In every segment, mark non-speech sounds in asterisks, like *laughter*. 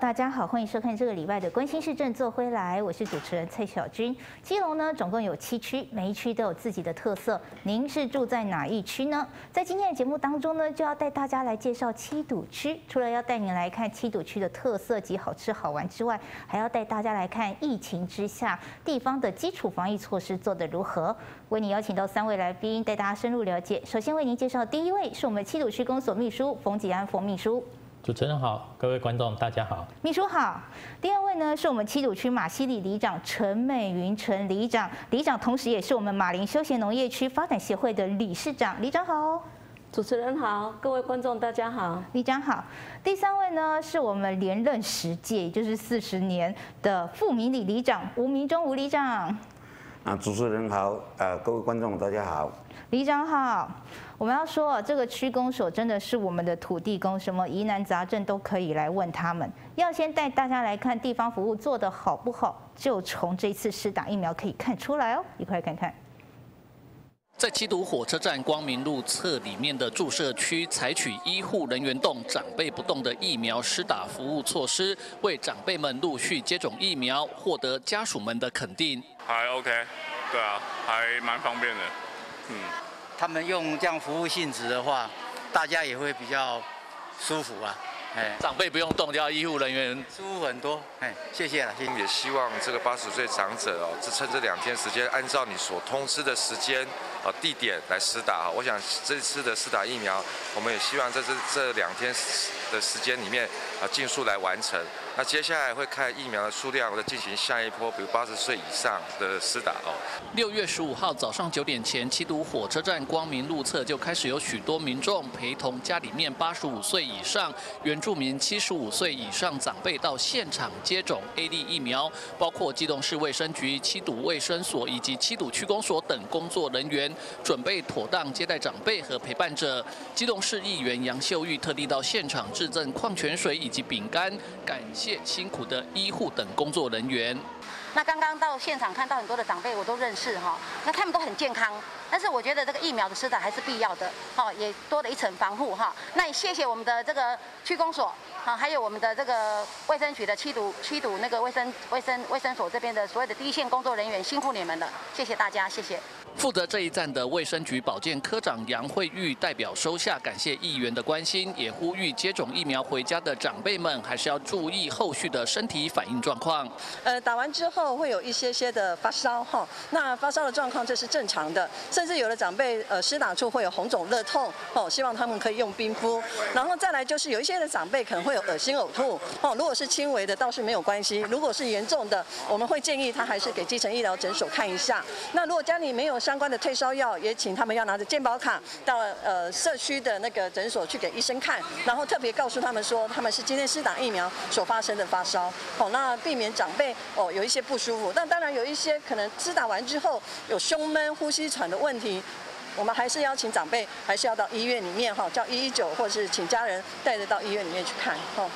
大家好，欢迎收看这个礼拜的《关心市政坐回来》，我是主持人蔡小军。基隆呢，总共有七区，每一区都有自己的特色。您是住在哪一区呢？在今天的节目当中呢，就要带大家来介绍七堵区。除了要带您来看七堵区的特色及好吃好玩之外，还要带大家来看疫情之下地方的基础防疫措施做得如何。为您邀请到三位来宾，带大家深入了解。首先为您介绍第一位是我们七堵区公所秘书冯吉安冯秘书。主持人好，各位观众大家好，秘书好。第二位呢是我们七堵区马西里里长陈美云陈里长，里长同时也是我们马林休闲农业区发展协会的理事长，里长好。主持人好，各位观众大家好，里长好。第三位呢是我们连任十届，也就是四十年的副民里里长吴明忠吴里长。啊，主持人好，呃，各位观众大家好，里长好。我们要说啊，这个区公所真的是我们的土地公，什么疑难杂症都可以来问他们。要先带大家来看地方服务做得好不好，就从这次施打疫苗可以看出来哦。一块来看看，在七堵火车站光明路侧里面的注射区，采取医护人员动、长辈不动的疫苗施打服务措施，为长辈们陆续接种疫苗，获得家属们的肯定。还 OK，对啊，还蛮方便的，嗯。他们用这样服务性质的话，大家也会比较舒服啊。哎，长辈不用动，叫医护人员舒服很多。哎，谢谢了。也希望这个八十岁长者哦，支撑这两天时间，按照你所通知的时间啊地点来施打。我想这次的施打疫苗，我们也希望在这这两天的时间里面啊，尽速来完成。那接下来会看疫苗的数量，再进行下一波，比如八十岁以上的施打哦。六月十五号早上九点前，七堵火车站光明路侧就开始有许多民众陪同家里面八十五岁以上、原住民七十五岁以上长辈到现场接种 A D 疫苗，包括基隆市卫生局、七堵卫生所以及七堵区公所等工作人员，准备妥当接待长辈和陪伴者。基隆市议员杨秀玉特地到现场致赠矿泉水以及饼干，感。谢辛苦的医护等工作人员。那刚刚到现场看到很多的长辈，我都认识哈。那他们都很健康，但是我觉得这个疫苗的施打还是必要的，哈，也多了一层防护哈。那也谢谢我们的这个区公所，好，还有我们的这个卫生局的七堵七堵那个卫生卫生卫生所这边的所有的第一线工作人员，辛苦你们了，谢谢大家，谢谢。负责这一站的卫生局保健科长杨慧玉代表收下，感谢议员的关心，也呼吁接种疫苗回家的长辈们还是要注意后续的身体反应状况。呃，打完之后会有一些些的发烧哈，那发烧的状况这是正常的，甚至有的长辈呃施打处会有红肿热痛哦，希望他们可以用冰敷。然后再来就是有一些的长辈可能会有恶心呕吐哦，如果是轻微的倒是没有关系，如果是严重的，我们会建议他还是给基层医疗诊所看一下。那如果家里没有相关的退烧药，也请他们要拿着健保卡到呃社区的那个诊所去给医生看，然后特别告诉他们说他们是今天施打疫苗所发生的发烧，好，那避免长辈哦有一些不舒服。但当然有一些可能施打完之后有胸闷、呼吸喘的问题，我们还是邀请长辈还是要到医院里面哈，叫一一九，或者是请家人带着到医院里面去看哈。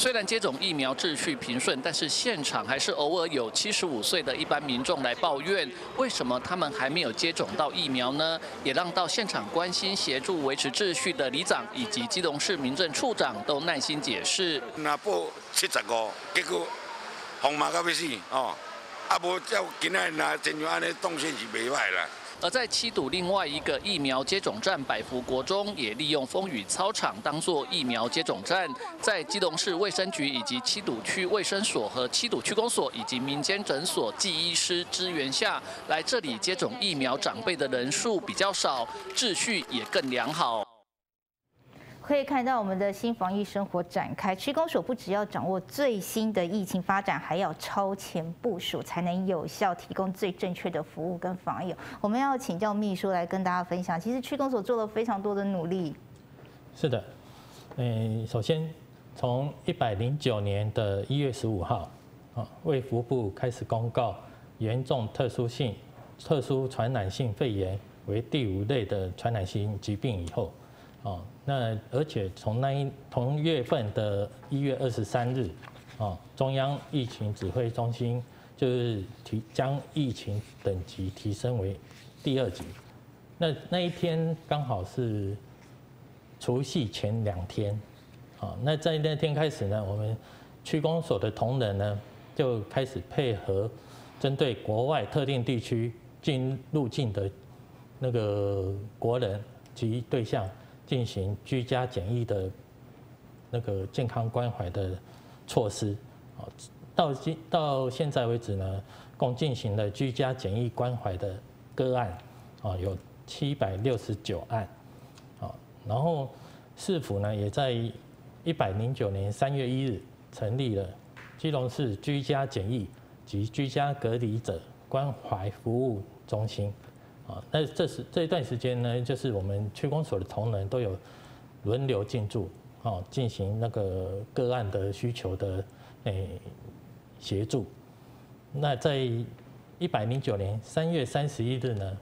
虽然接种疫苗秩序平顺，但是现场还是偶尔有七十五岁的一般民众来抱怨，为什么他们还没有接种到疫苗呢？也让到现场关心协助维持秩序的里长以及基隆市民政处长都耐心解释。那报七十五，结果红马到要死哦，啊无照今仔那真像安尼动线是袂歹啦。而在七堵另外一个疫苗接种站百福国中，也利用风雨操场当作疫苗接种站，在基隆市卫生局以及七堵区卫生所和七堵区公所以及民间诊所技医师支援下，来这里接种疫苗长辈的人数比较少，秩序也更良好。可以看到我们的新防疫生活展开，区公所不只要掌握最新的疫情发展，还要超前部署，才能有效提供最正确的服务跟防疫。我们要请教秘书来跟大家分享，其实区公所做了非常多的努力。是的，嗯，首先从一百零九年的一月十五号，啊，卫福部开始公告严重特殊性、特殊传染性肺炎为第五类的传染性疾病以后。啊，那而且从那一同月份的一月二十三日，哦，中央疫情指挥中心就是提将疫情等级提升为第二级。那那一天刚好是除夕前两天，啊，那在那天开始呢，我们区公所的同仁呢，就开始配合针对国外特定地区进入境的那个国人及对象进行居家检疫的那个健康关怀的措施。啊，到今到现在为止呢，共进行了居家检疫关怀的个案，啊，有七百六十九案。啊，然后市府呢，也在一百零九年三月一日成立了基隆市居家检疫及居家隔离者关怀服务中心。啊，那这是这一段时间呢，就是我们区公所的同仁都有轮流进驻，啊，进行那个个案的需求的诶协助。那在一百零九年三月三十一日呢，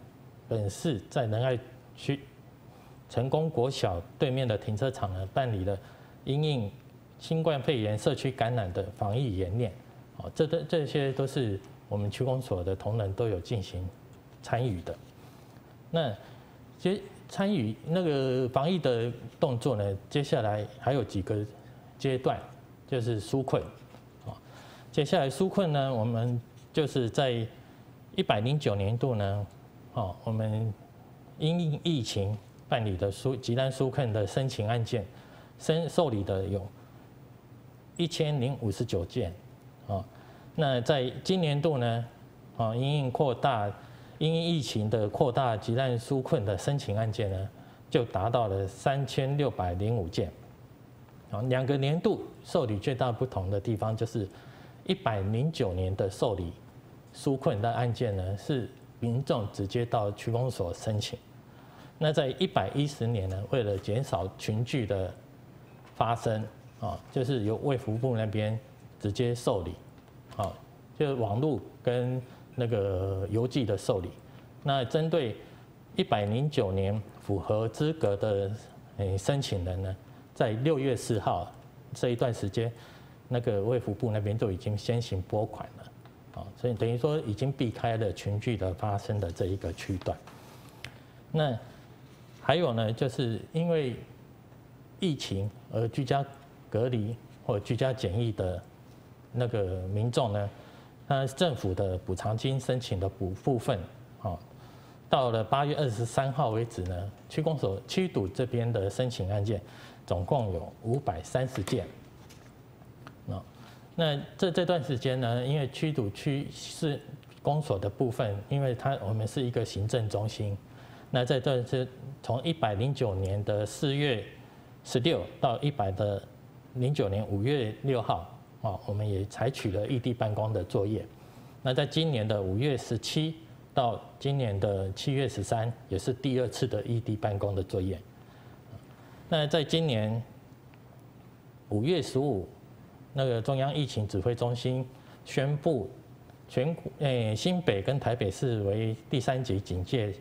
本市在仁爱区成功国小对面的停车场呢，办理了因应新冠肺炎社区感染的防疫演练。哦，这这这些都是我们区公所的同仁都有进行参与的。那接参与那个防疫的动作呢，接下来还有几个阶段，就是纾困，啊，接下来纾困呢，我们就是在一百零九年度呢，哦，我们因疫情办理的纾急难纾困的申请案件，申受理的有一千零五十九件，啊，那在今年度呢，啊，因应扩大。因疫情的扩大，急难纾困的申请案件呢，就达到了三千六百零五件。啊，两个年度受理最大不同的地方，就是一百零九年的受理纾困的案件呢，是民众直接到区公所申请。那在一百一十年呢，为了减少群聚的发生，啊，就是由卫福部那边直接受理，啊，就网络跟。那个邮寄的受理，那针对一百零九年符合资格的申请人呢，在六月四号这一段时间，那个卫福部那边就已经先行拨款了，啊，所以等于说已经避开了群聚的发生的这一个区段。那还有呢，就是因为疫情而居家隔离或居家检疫的那个民众呢。那政府的补偿金申请的补部分，啊，到了八月二十三号为止呢，区公所区堵这边的申请案件，总共有五百三十件。那那这这段时间呢，因为区堵区是公所的部分，因为它我们是一个行政中心，那这段是从一百零九年的四月十六到一百的零九年五月六号。啊，我们也采取了异地办公的作业。那在今年的五月十七到今年的七月十三，也是第二次的异地办公的作业。那在今年五月十五，那个中央疫情指挥中心宣布全国诶新北跟台北市为第三级警戒，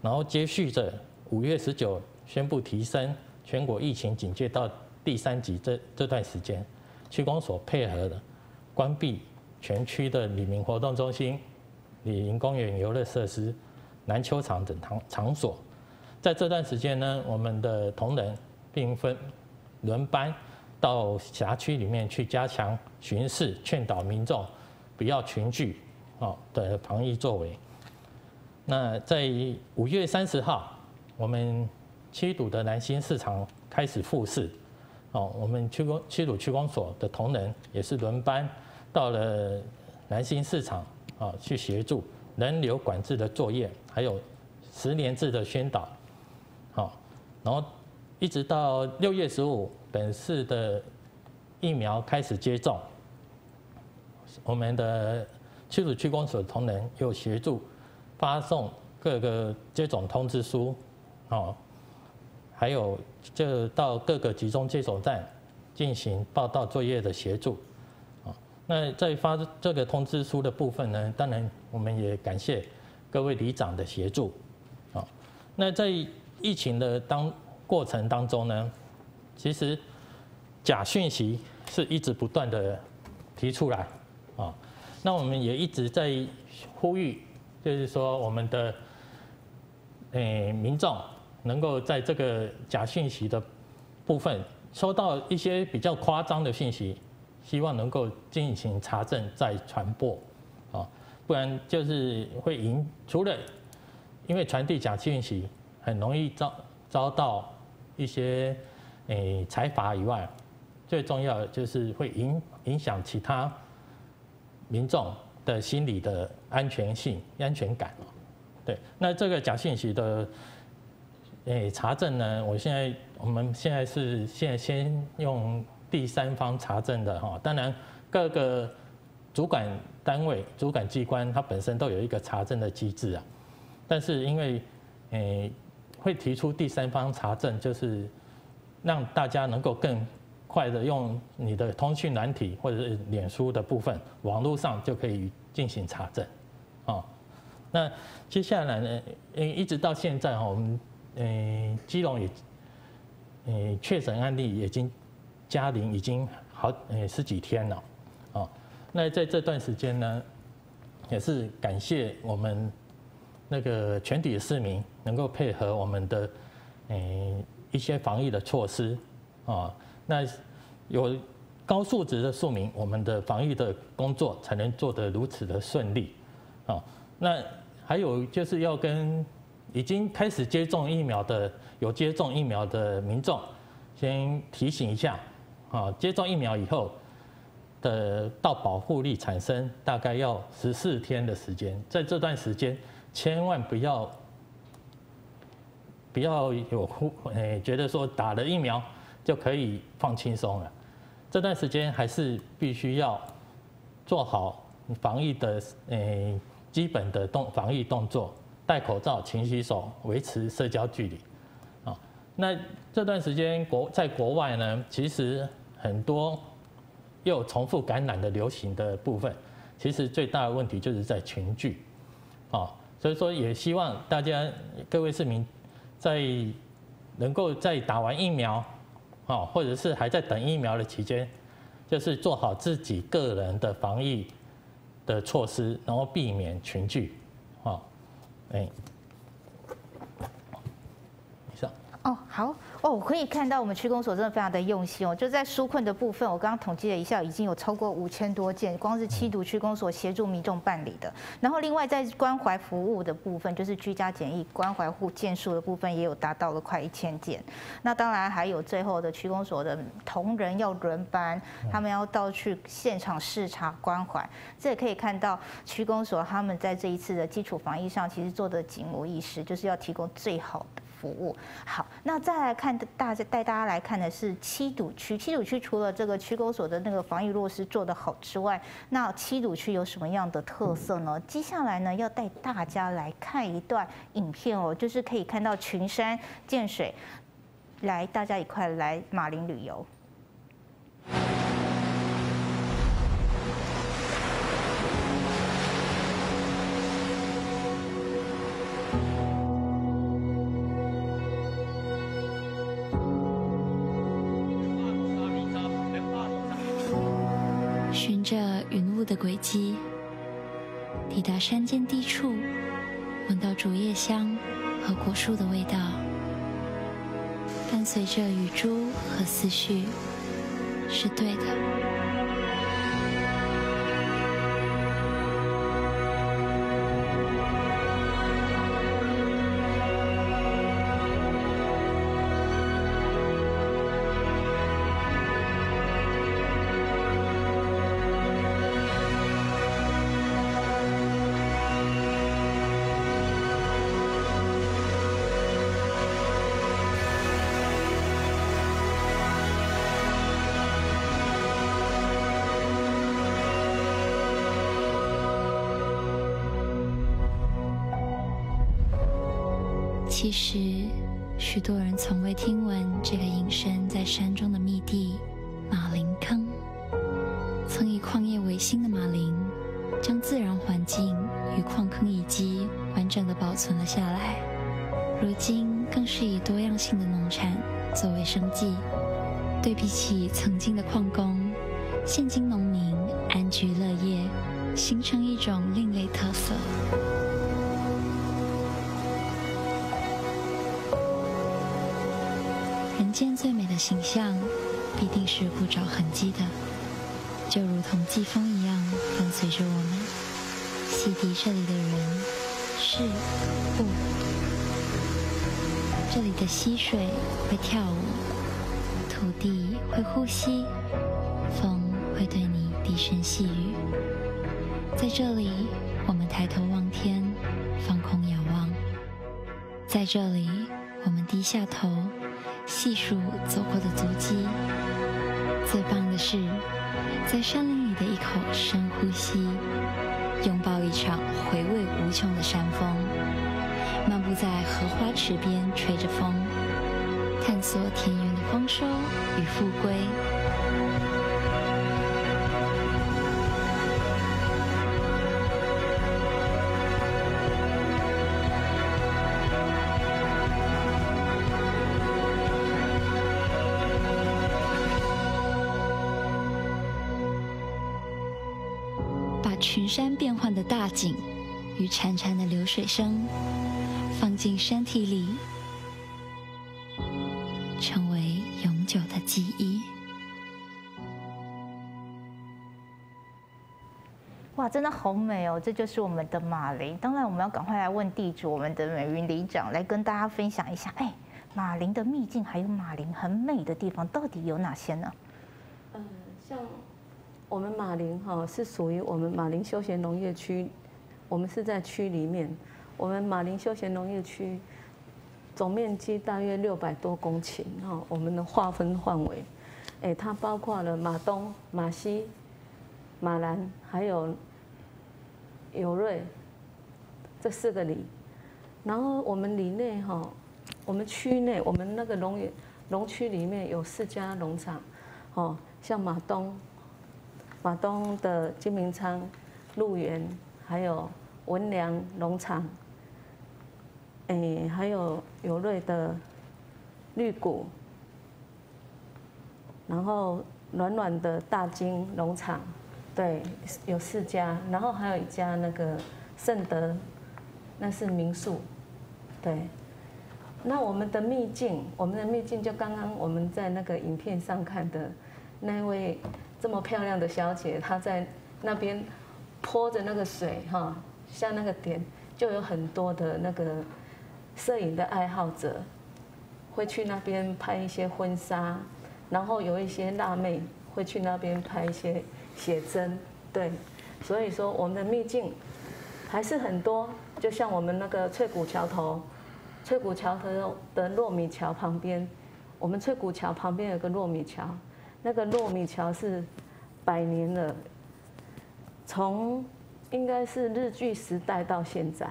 然后接续着五月十九宣布提升全国疫情警戒到第三级这这段时间。区公所配合的关闭全区的李明活动中心、李明公园游乐设施、篮球场等场场所，在这段时间呢，我们的同仁并分轮班到辖区里面去加强巡视，劝导民众不要群聚哦的防疫作为。那在五月三十号，我们七堵的南新市场开始复市。哦，我们区公区鲁区公所的同仁也是轮班到了南新市场啊，去协助人流管制的作业，还有十年制的宣导。好，然后一直到六月十五，本市的疫苗开始接种，我们的区鲁区公所同仁又协助发送各个接种通知书，哦。还有，就到各个集中接种站进行报道作业的协助，啊，那在发这个通知书的部分呢，当然我们也感谢各位里长的协助，啊，那在疫情的当过程当中呢，其实假讯息是一直不断的提出来，啊，那我们也一直在呼吁，就是说我们的诶民众。能够在这个假讯息的部分收到一些比较夸张的信息，希望能够进行查证再传播，啊，不然就是会引除了因为传递假讯息很容易遭遭到一些诶财阀以外，最重要的就是会影影响其他民众的心理的安全性、安全感。对，那这个假信息的诶查证呢，我现在我们现在是现在先用第三方查证的哈，当然各个主管单位、主管机关它本身都有一个查证的机制啊，但是因为诶会提出第三方查证，就是让大家能够更快的用你的通讯软体或者是脸书的部分，网络上就可以进行查证，啊，那接下来呢，诶一直到现在哈，我们诶基隆也诶确诊案例已经加零已经好诶十几天了，啊，那在这段时间呢，也是感谢我们那个全体的市民能够配合我们的诶一些防疫的措施，啊，那。有高素质的庶民，我们的防疫的工作才能做得如此的顺利，啊，那还有就是要跟已经开始接种疫苗的有接种疫苗的民众，先提醒一下，啊，接种疫苗以后的到保护力产生大概要十四天的时间，在这段时间千万不要不要有忽诶觉得说打了疫苗就可以放轻松了。这段时间还是必须要做好防疫的诶基本的动防疫动作，戴口罩、勤洗手、维持社交距离。啊，那这段时间国在国外呢，其实很多又重复感染的流行的部分，其实最大的问题就是在群聚。啊，所以说也希望大家各位市民在能够在打完疫苗。啊，或者是还在等疫苗的期间，就是做好自己个人的防疫的措施，然后避免群聚。哎，以上。哦，好。哦，可以看到我们区公所真的非常的用心哦，就在纾困的部分，我刚刚统计了一下，已经有超过五千多件，光是七毒区公所协助民众办理的。然后另外在关怀服务的部分，就是居家检疫关怀户件数的部分，也有达到了快一千件。那当然还有最后的区公所的同仁要轮班，他们要到去现场视察关怀。这也可以看到区公所他们在这一次的基础防疫上，其实做的紧无一失，就是要提供最好的。服务好，那再来看大家带大家来看的是七堵区。七堵区除了这个区公所的那个防疫落实做得好之外，那七堵区有什么样的特色呢？接下来呢，要带大家来看一段影片哦，就是可以看到群山涧水，来大家一块来马林旅游。山间低处，闻到竹叶香和果树的味道，伴随着雨珠和思绪，是对的。从未听闻这个隐身在山中的秘地——马林坑。曾以矿业为 sinh 的马林，将自然环境与矿坑遗迹完整的保存了下来。如今，更是以多样性的农产作为生计。对比起曾经的矿工，现今农民安居乐业，形成一种另类特色。间最美的形象，必定是不着痕迹的。就如同季风一样跟随着我们，洗涤这里的人、事、物。这里的溪水会跳舞，土地会呼吸，风会对你低声细语。在这里，我们抬头望天，放空仰望；在这里，我们低下头，细数走过的足迹。最棒的是。在山林里的一口深呼吸，拥抱一场回味无穷的山峰，漫步在荷花池边，吹着风，探索田园的丰收与富贵。大景与潺潺的流水声，放进身体里，成为永久的记忆。哇，真的好美哦！这就是我们的马林。当然，我们要赶快来问地主，我们的美云里长来跟大家分享一下。哎，马林的秘境还有马林很美的地方，到底有哪些呢？嗯，像。我们马林哈是属于我们马林休闲农业区，我们是在区里面。我们马林休闲农业区总面积大约六百多公顷哈，我们的划分范围，哎，它包括了马东、马西、马兰，还有友瑞这四个里。然后我们里内哈，我们区内我们那个农业农区里面有四家农场，哦，像马东。广东的金明仓、鹿园，还有文良农场，诶，还有友瑞的绿谷，然后暖暖的大金农场，对，有四家，然后还有一家那个盛德，那是民宿，对。那我们的秘境，我们的秘境就刚刚我们在那个影片上看的那位。这么漂亮的小姐，她在那边泼着那个水哈，像那个点就有很多的那个摄影的爱好者会去那边拍一些婚纱，然后有一些辣妹会去那边拍一些写真，对，所以说我们的秘境还是很多，就像我们那个翠谷桥头，翠谷桥头的糯米桥旁边，我们翠谷桥旁边有个糯米桥。那个糯米桥是百年了，从应该是日据时代到现在，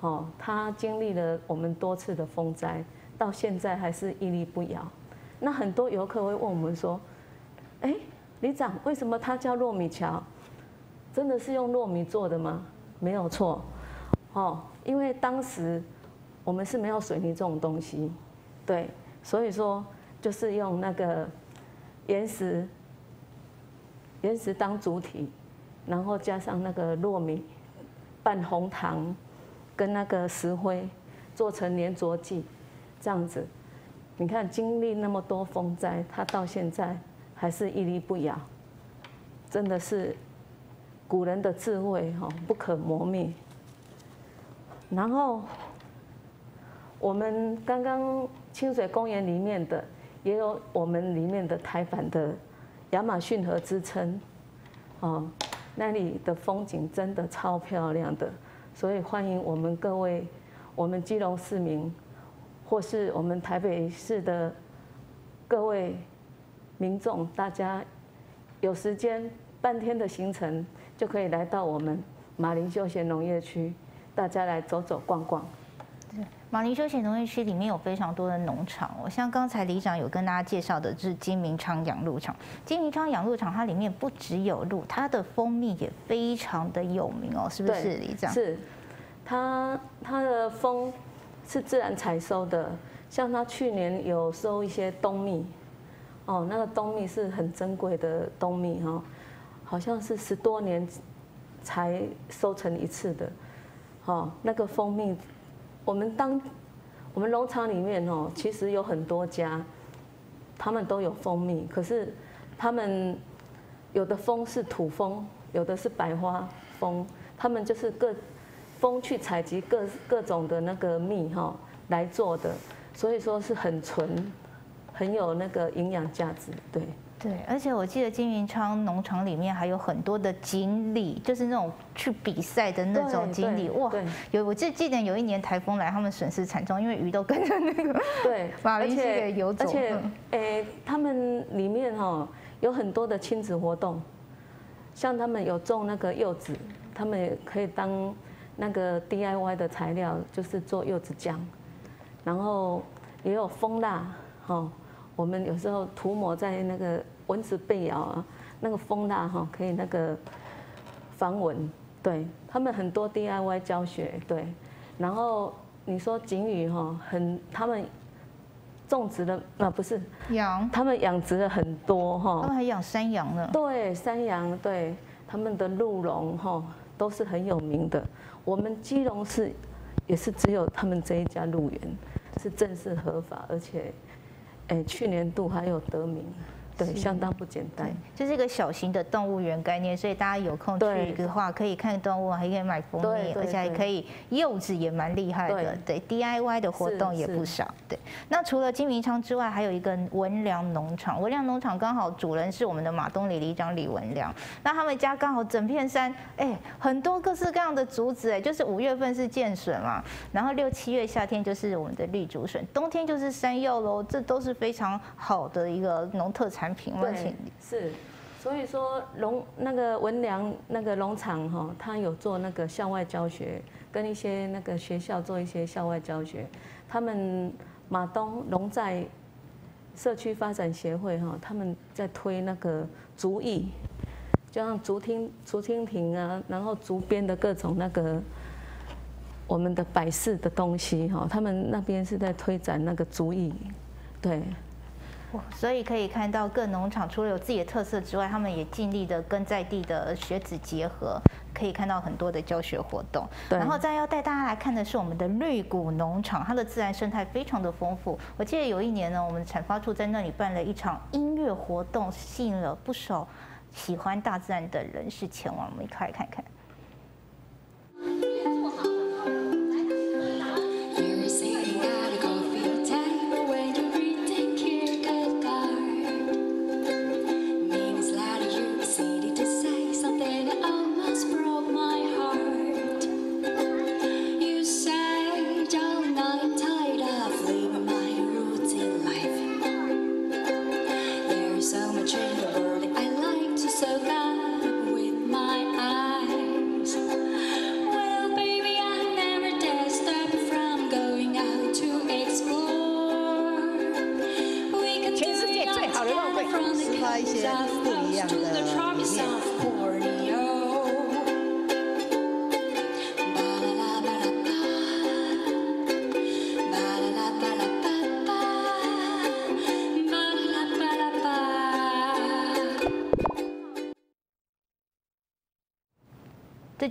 哦，它经历了我们多次的风灾，到现在还是屹立不摇。那很多游客会问我们说：“哎，李长，为什么它叫糯米桥？真的是用糯米做的吗？”没有错，哦，因为当时我们是没有水泥这种东西，对，所以说就是用那个。岩石，岩石当主体，然后加上那个糯米拌红糖，跟那个石灰做成粘着剂，这样子，你看经历那么多风灾，它到现在还是屹立不摇，真的是古人的智慧哈，不可磨灭。然后我们刚刚清水公园里面的。也有我们里面的台版的亚马逊河之称，哦，那里的风景真的超漂亮的，所以欢迎我们各位，我们基隆市民，或是我们台北市的各位民众，大家有时间半天的行程就可以来到我们马林休闲农业区，大家来走走逛逛。马林休闲农业区里面有非常多的农场，我像刚才李长有跟大家介绍的，是金明昌养鹿场。金明昌养鹿场它里面不只有鹿，它的蜂蜜也非常的有名哦，是不是李长？是，它它的蜂是自然采收的，像它去年有收一些冬蜜，哦，那个冬蜜是很珍贵的冬蜜哈，好像是十多年才收成一次的，哦，那个蜂蜜。我们当我们农场里面哦，其实有很多家，他们都有蜂蜜，可是他们有的蜂是土蜂，有的是百花蜂，他们就是各蜂去采集各各种的那个蜜哈来做的，所以说是很纯，很有那个营养价值，对。对，而且我记得金云昌农场里面还有很多的锦鲤，就是那种去比赛的那种锦鲤。哇，有我记记得有一年台风来，他们损失惨重，因为鱼都跟着那个对 *laughs* 马林溪给游走。而且，诶，他们里面哈有很多的亲子活动，像他们有种那个柚子，他们也可以当那个 DIY 的材料，就是做柚子酱，然后也有蜂蜡，哈，我们有时候涂抹在那个。蚊子被咬啊，那个蜂蜡哈可以那个防蚊，对他们很多 DIY 教学对，然后你说锦鱼哈很他们种植的啊不是。养，他们养殖了很多哈，他们还养山羊呢，对山羊对。他们的鹿茸哈都是很有名的，我们基隆市也是只有他们这一家鹿园是正式合法，而且哎去年度还有得名。对，相当不简单，就是一个小型的动物园概念，所以大家有空去的话，可以看动物，还可以买蜂蜜，而且还可以柚子也蛮厉害的。对，DIY 的活动也不少。对，那除了金明昌之外，还有一个文良农场。文良农场刚好主人是我们的马东里里长李文良，那他们家刚好整片山，哎，很多各式各样的竹子，哎，就是五月份是剑笋嘛，然后六七月夏天就是我们的绿竹笋，冬天就是山药喽，这都是非常好的一个农特产。产品对，是，所以说农那个文良那个农场哈，他有做那个校外教学，跟一些那个学校做一些校外教学。他们马东农在社区发展协会哈，他们在推那个竹艺，就像竹听竹蜻蜓啊，然后竹编的各种那个我们的摆饰的东西哈，他们那边是在推展那个竹艺，对。所以可以看到各农场除了有自己的特色之外，他们也尽力的跟在地的学子结合，可以看到很多的教学活动。然后再要带大家来看的是我们的绿谷农场，它的自然生态非常的丰富。我记得有一年呢，我们产发处在那里办了一场音乐活动，吸引了不少喜欢大自然的人士前往。我们一块来看看。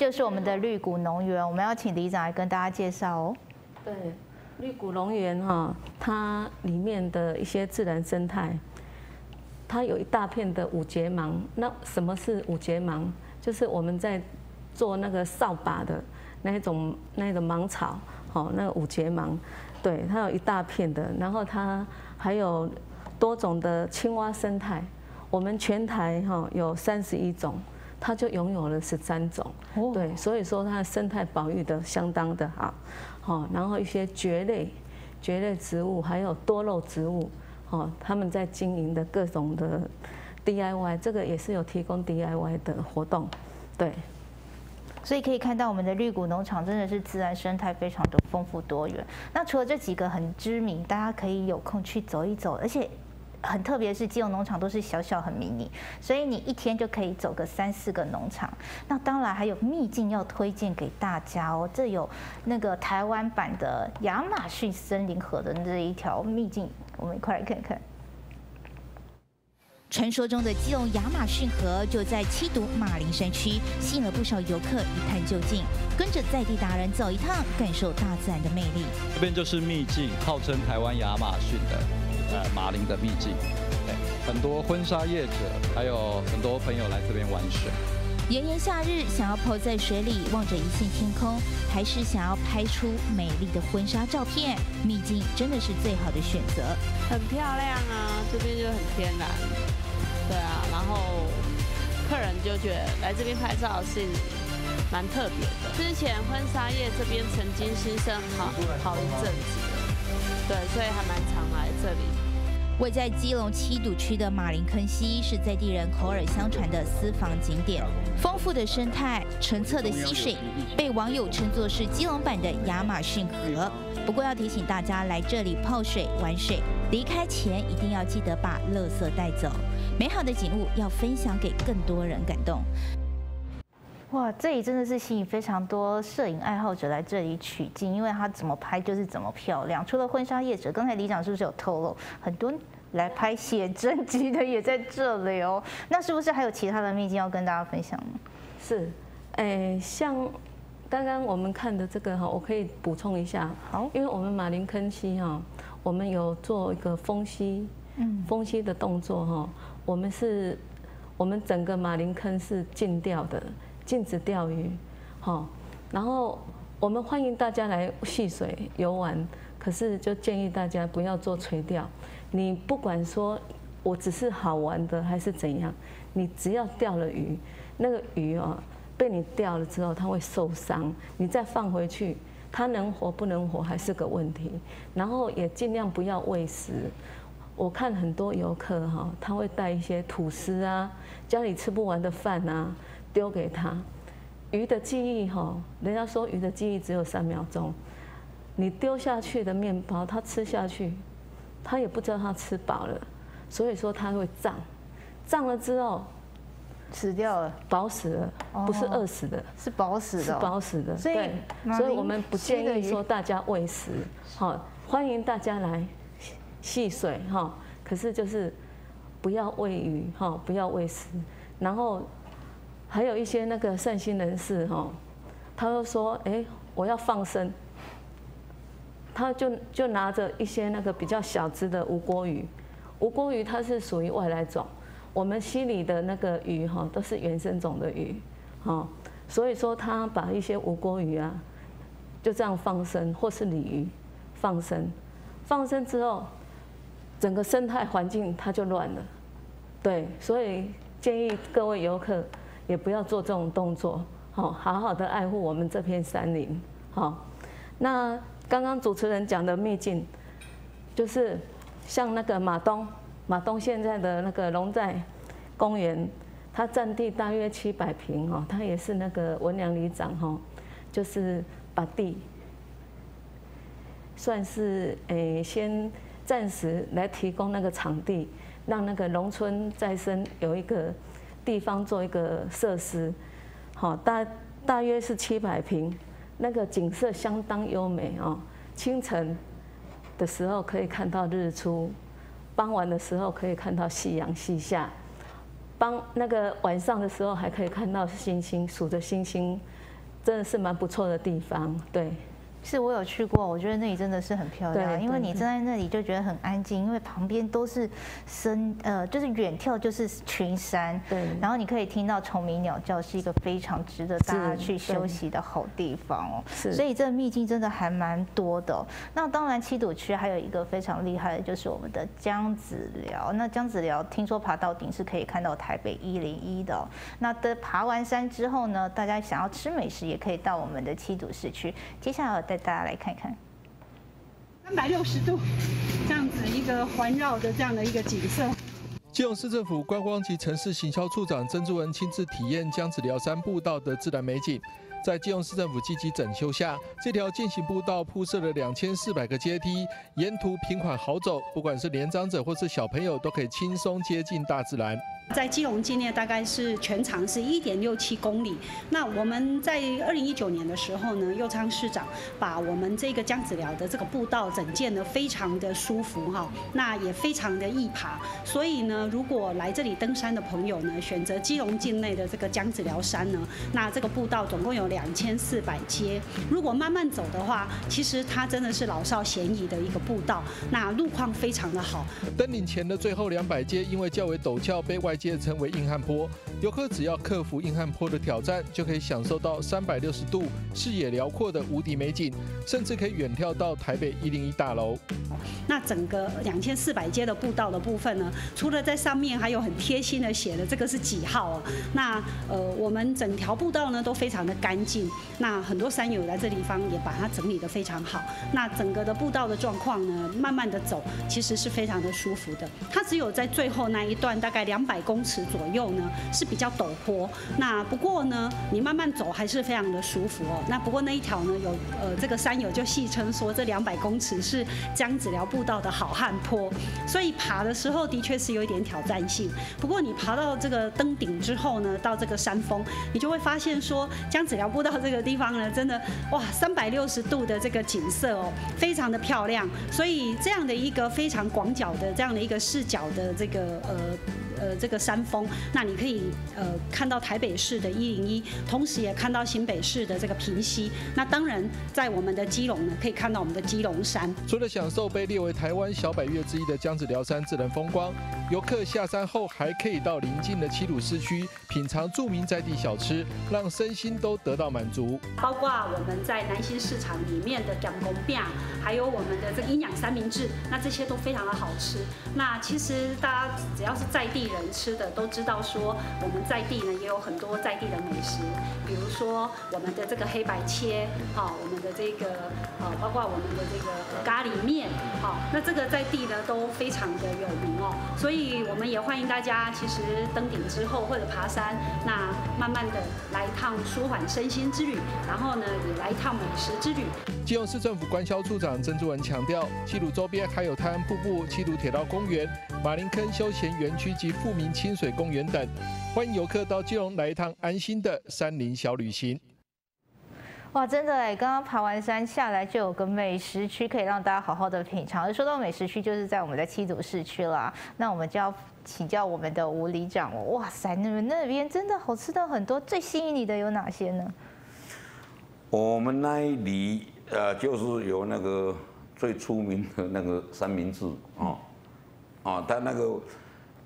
就是我们的绿谷农园，我们要请李长来跟大家介绍哦。对，绿谷农园哈，它里面的一些自然生态，它有一大片的五节芒。那什么是五节芒？就是我们在做那个扫把的那种那个芒草，好，那个五节芒，对，它有一大片的。然后它还有多种的青蛙生态，我们全台哈有三十一种。它就拥有了十三种，对，所以说它的生态保育的相当的好，好，然后一些蕨类、蕨类植物，还有多肉植物，哦，他们在经营的各种的 DIY，这个也是有提供 DIY 的活动，对，所以可以看到我们的绿谷农场真的是自然生态非常的丰富多元。那除了这几个很知名，大家可以有空去走一走，而且。很特别是基隆农场都是小小很迷你，所以你一天就可以走个三四个农场。那当然还有秘境要推荐给大家哦，这有那个台湾版的亚马逊森林河的这一条秘境，我们一块来看看。传说中的基隆亚马逊河就在七堵马林山区，吸引了不少游客一探究竟。跟着在地达人走一趟，感受大自然的魅力。这边就是秘境，号称台湾亚马逊的。呃，马林的秘境。对很多婚纱业者，还有很多朋友来这边玩水。炎炎夏日，想要泡在水里望着一线天空，还是想要拍出美丽的婚纱照片，秘境真的是最好的选择。很漂亮啊，这边就很天然。对啊，然后客人就觉得来这边拍照是蛮特别的。之前婚纱业这边曾经兴盛好好一阵子，对，所以还蛮常来这里。位在基隆七堵区的马林坑溪是在地人口耳相传的私房景点，丰富的生态、澄澈的溪水，被网友称作是基隆版的亚马逊河。不过要提醒大家，来这里泡水玩水，离开前一定要记得把垃圾带走。美好的景物要分享给更多人感动。哇，这里真的是吸引非常多摄影爱好者来这里取景，因为它怎么拍就是怎么漂亮。除了婚纱业者，刚才李长是不是有透露很多来拍写真集的也在这里哦？那是不是还有其他的秘境要跟大家分享呢？是，哎，像刚刚我们看的这个哈，我可以补充一下。好，因为我们马林坑溪哈，我们有做一个封溪，嗯，封溪的动作哈，我们是，我们整个马林坑是禁钓的。禁止钓鱼，好，然后我们欢迎大家来戏水游玩，可是就建议大家不要做垂钓。你不管说我只是好玩的还是怎样，你只要钓了鱼，那个鱼哦被你钓了之后它会受伤，你再放回去，它能活不能活还是个问题。然后也尽量不要喂食。我看很多游客哈，他会带一些吐司啊，家里吃不完的饭啊。丢给他，鱼的记忆哈，人家说鱼的记忆只有三秒钟。你丢下去的面包，它吃下去，它也不知道它吃饱了，所以说它会胀，胀了之后死掉了，饱死了，不是饿死的，是饱死的，是饱死的。所以，所以我们不建议说大家喂食，好，欢迎大家来戏水哈，可是就是不要喂鱼哈，不要喂食，然后。还有一些那个善心人士哈，他就说：“哎，我要放生。”他就就拿着一些那个比较小只的无锅鱼，无锅鱼它是属于外来种，我们溪里的那个鱼哈都是原生种的鱼，哈，所以说他把一些无锅鱼啊就这样放生，或是鲤鱼放生，放生之后，整个生态环境它就乱了，对，所以建议各位游客。也不要做这种动作，好，好好的爱护我们这片山林，好。那刚刚主持人讲的秘境，就是像那个马东，马东现在的那个龙寨公园，它占地大约七百平哦，它也是那个文良里长哈，就是把地算是诶先暂时来提供那个场地，让那个农村再生有一个。地方做一个设施，好大大约是七百平，那个景色相当优美哦。清晨的时候可以看到日出，傍晚的时候可以看到夕阳西下，傍那个晚上的时候还可以看到星星，数着星星，真的是蛮不错的地方，对。是我有去过，我觉得那里真的是很漂亮，因为你站在那里就觉得很安静，因为旁边都是深呃，就是远眺就是群山，对，然后你可以听到虫鸣鸟叫，是一个非常值得大家去休息的好地方哦。是，所以这个秘境真的还蛮多的。那当然七堵区还有一个非常厉害的，就是我们的江子寮。那江子寮听说爬到顶是可以看到台北一零一的。那的爬完山之后呢，大家想要吃美食也可以到我们的七堵市区。接下来。带大家来看看，三百六十度这样子一个环绕的这样的一个景色。基隆市政府观光及城市行销处长曾志文亲自体验江子寮山步道的自然美景。在基隆市政府积极整修下，这条践行步道铺设了两千四百个阶梯，沿途平缓好走，不管是年长者或是小朋友，都可以轻松接近大自然。在基隆境内大概是全长是一点六七公里。那我们在二零一九年的时候呢，右昌市长把我们这个江子寮的这个步道整建的非常的舒服哈，那也非常的易爬。所以呢，如果来这里登山的朋友呢，选择基隆境内的这个江子寮山呢，那这个步道总共有。两千四百阶。如果慢慢走的话，其实它真的是老少咸宜的一个步道，那路况非常的好。登顶前的最后两百阶，因为较为陡峭，被外界称为硬汉坡。游客只要克服硬汉坡的挑战，就可以享受到三百六十度视野辽阔的无敌美景，甚至可以远眺到台北一零一大楼。那整个两千四百阶的步道的部分呢，除了在上面还有很贴心的写的这个是几号啊？那呃，我们整条步道呢都非常的干净。那很多山友来这地方也把它整理的非常好。那整个的步道的状况呢，慢慢的走，其实是非常的舒服的。它只有在最后那一段大概两百公尺左右呢是比较陡坡。那不过呢，你慢慢走还是非常的舒服哦。那不过那一条呢，有呃这个山友就戏称说这两百公尺是江子寮步道的好汉坡，所以爬的时候的确是有一点挑战性。不过你爬到这个登顶之后呢，到这个山峰，你就会发现说江子寮步道这个地方呢，真的哇，三百六十度的这个景色哦，非常的漂亮。所以这样的一个非常广角的这样的一个视角的这个呃。呃，这山峰，那你可以呃看到台北市的一零一，同时也看到新北市的这个平溪。那当然，在我们的基隆呢，可以看到我们的基隆山。除了享受被列为台湾小百岳之一的江子寮山自然风光，游客下山后还可以到邻近的七鲁市区品尝著名在地小吃，让身心都得到满足。包括我们在南新市场里面的姜公饼，还有我们的这个营养三明治，那这些都非常的好吃。那其实大家只要是在地。人吃吃的都知道，说我们在地呢也有很多在地的美食，比如说我们的这个黑白切，好，我们的这个呃，包括我们的这个咖喱面，好，那这个在地呢都非常的有名哦，所以我们也欢迎大家，其实登顶之后或者爬山，那慢慢的来一趟舒缓身心之旅，然后呢也来一趟美食之旅。基隆市政府官销处长曾志文强调，七鲁周边还有泰安瀑布、七鲁铁道公园、马林坑休闲园区及富民清水公园等，欢迎游客到基隆来一趟安心的山林小旅行。哇，真的哎，刚刚爬完山下来就有个美食区可以让大家好好的品尝。说到美食区，就是在我们的七组市区啦。那我们就要请教我们的吴里长哦。哇塞，你们那边真的好吃的很多，最吸引你的有哪些呢？我们那里。呃，就是有那个最出名的那个三明治哦，哦，他那个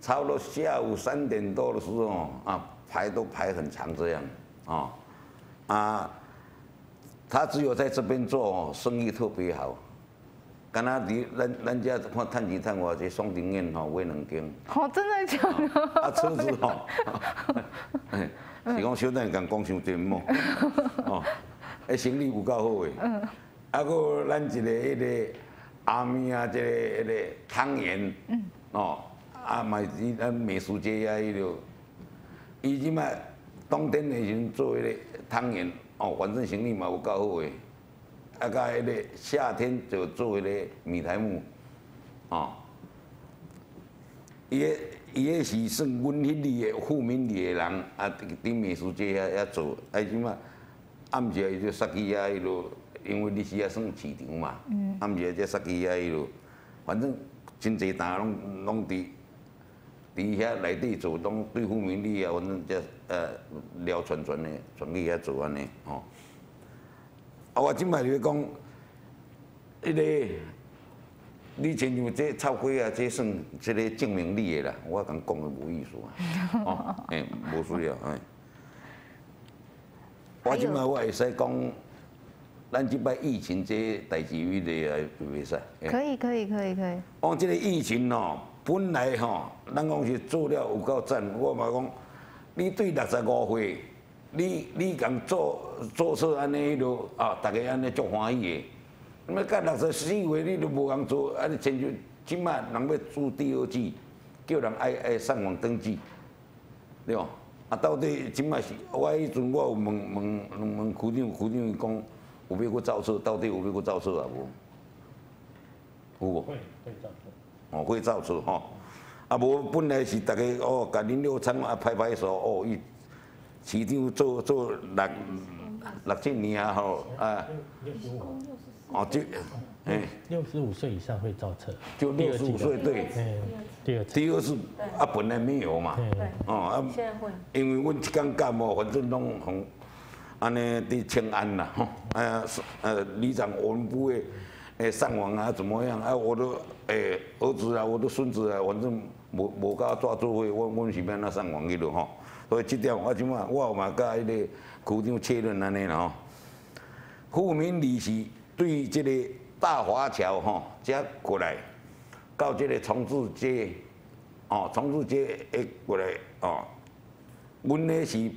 差不多下午三点多的时候啊，排都排很长这样，啊啊，他只有在这边做生意特别好，跟他离人人家看探几探我这双顶宴哈，威能经。哦，真的假的？啊，车子哈，是讲小等讲讲伤点么？哦。哎，生意有够好诶，啊，个咱一个迄个阿咪啊，即个迄个汤圆，哦，啊，嘛是咱美食街啊，迄个，伊即摆冬天的时阵做迄个汤圆，哦，反正生意嘛有够好诶，啊，甲迄个夏天就做迄个米苔木，哦，伊个伊个是算阮迄里诶富民里诶人，啊，伫美食街遐遐做，啊，即摆。暗时伊就杀鸡啊，伊路，因为你是啊算市场嘛。暗时只杀鸡啊，伊路，反正真济单拢拢伫伫遐内底做，拢对付名利啊，反正只呃聊传传的，传去遐做安尼吼。啊，我即摆就讲，迄个你亲像这臭鸡啊，这算即个证明你的啦。我讲讲的无意思啊，*laughs* 哦，诶，无需要，哎。我即摆我会使讲，咱即摆疫情这代志为例啊，袂使。可以可以可以可以。讲即个疫情哦，本来吼，咱讲是做了有够赞。我嘛讲，你对六十五岁，你你共做做出安尼迄落啊，逐个安尼足欢喜的。那么到六十四岁你都无共做，啊，你亲像即摆人要做第二季，叫人爱爱上网登记，对无？啊，到底即摆是？我迄阵我有问问问问区长，区长伊讲有要搁造册，到底有要搁造册啊？无？有无？会会造册。哦，会造册吼。啊，无本来是大家哦，甲恁六厂啊拍拍手哦，伊市长做做六六七年啊吼啊。六十五哦，就，哎，六十五岁以上会造册，就六十五岁对，第二第二次啊，本来没有嘛，对，哦啊，现在会，因为阮一刚感冒，反正拢红，安尼伫清安啦吼，哎呀，呃，里长我们部的诶上网啊怎么样啊？我都诶儿子啊，我的孙子啊，反正无无甲抓做伙，我我是要那上网去咯吼。所以这点我即马我嘛甲迄个区长确认安尼啦吼。富民里是对这个大华桥吼，才过来到这个重置街，哦，重置街诶过来哦，阮咧是